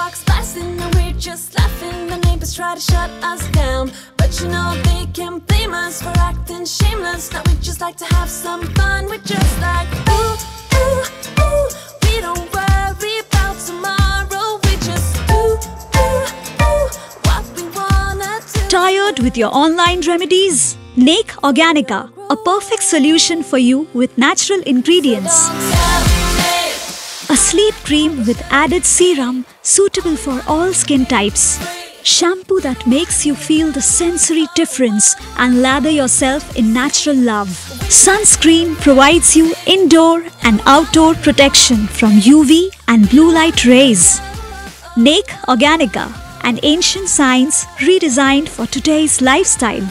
blasting and we're just laughing. The neighbors try to shut us down, but you know they can't blame us for acting shameless. Now we just like to have some fun. We're just like ooh ooh ooh. We don't worry about tomorrow. We just ooh ooh ooh. What we wanna do. Tired with your online remedies? Nake Organica, a perfect solution for you with natural ingredients. Sleep cream with added serum suitable for all skin types. Shampoo that makes you feel the sensory difference and lather yourself in natural love. Sunscreen provides you indoor and outdoor protection from UV and blue light rays. Nake Organica, an ancient science redesigned for today's lifestyle.